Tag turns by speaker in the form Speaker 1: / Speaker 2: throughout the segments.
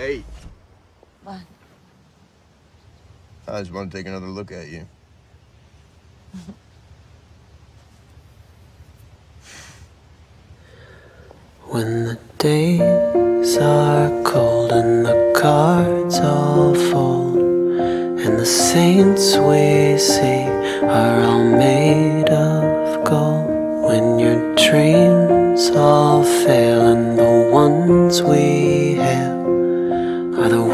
Speaker 1: Hey.
Speaker 2: What?
Speaker 1: I just want to take another look at you.
Speaker 3: When the days are cold and the cards all fold, and the saints we see are all made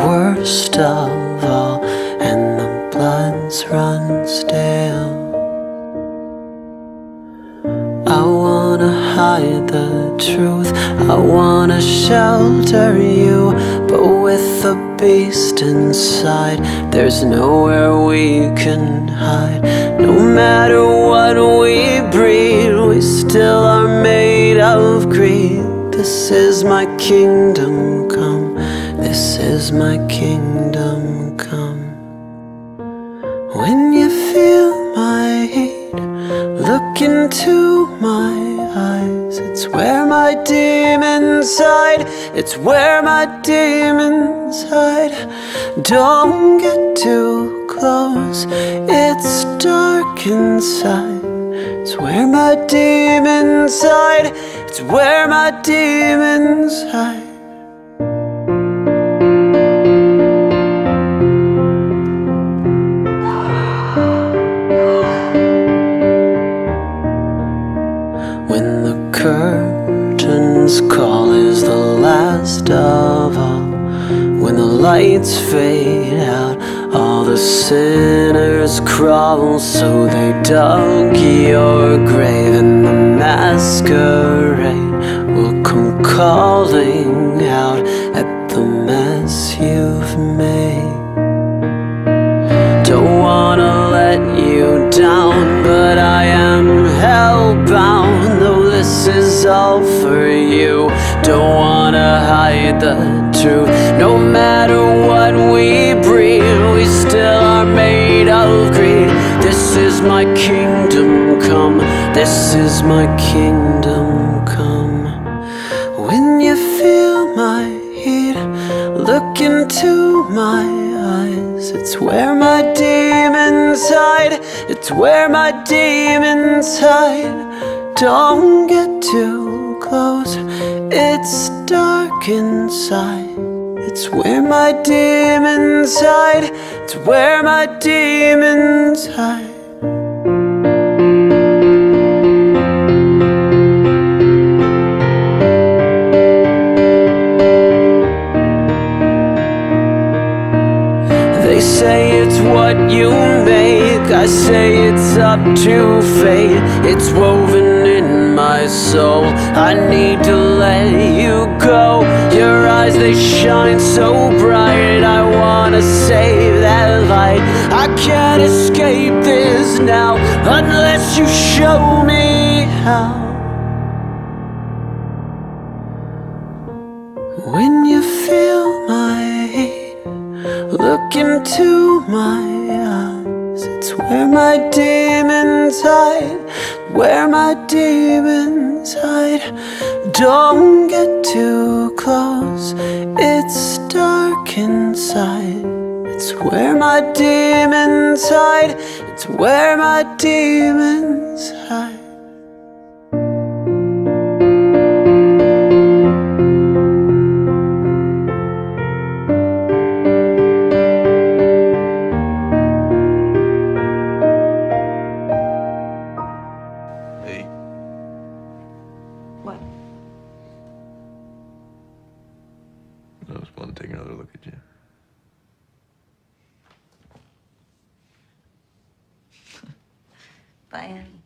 Speaker 3: worst of all, and the bloods run stale. I wanna hide the truth. I wanna shelter you. But with the beast inside, there's nowhere we can hide. No matter what we breed, we still are made of greed. This is my kingdom come. This is my kingdom come. When you feel my heat, look into my eyes. It's where my demons hide. It's where my demons hide. Don't get too close. It's dark inside. It's where my demons hide. It's where my demons hide. Curtains call is the last of all. When the lights fade out, all the sinners crawl. So they dug your grave, and the masquerade will come calling out at the mess you've made. This is all for you, don't wanna hide the truth. No matter what we breed, we still are made of greed. This is my kingdom come. This is my kingdom come. When you feel my heat, look into my eyes. It's where my demons hide. It's where my demons hide. Don't get too close. It's dark inside. It's where my demons hide. It's where my demons hide. They say it's what you make. I say it's up to fate. It's woven in my soul. I need to let you go. Your eyes, they shine so bright. I wanna save that light. I can't escape this now unless you show me how. When look into my eyes. It's where my demons hide, where my demons hide. Don't get too close, it's dark inside. It's where my demons hide, it's where my demons hide.
Speaker 1: I just want to take another look at you.
Speaker 2: Bye, honey.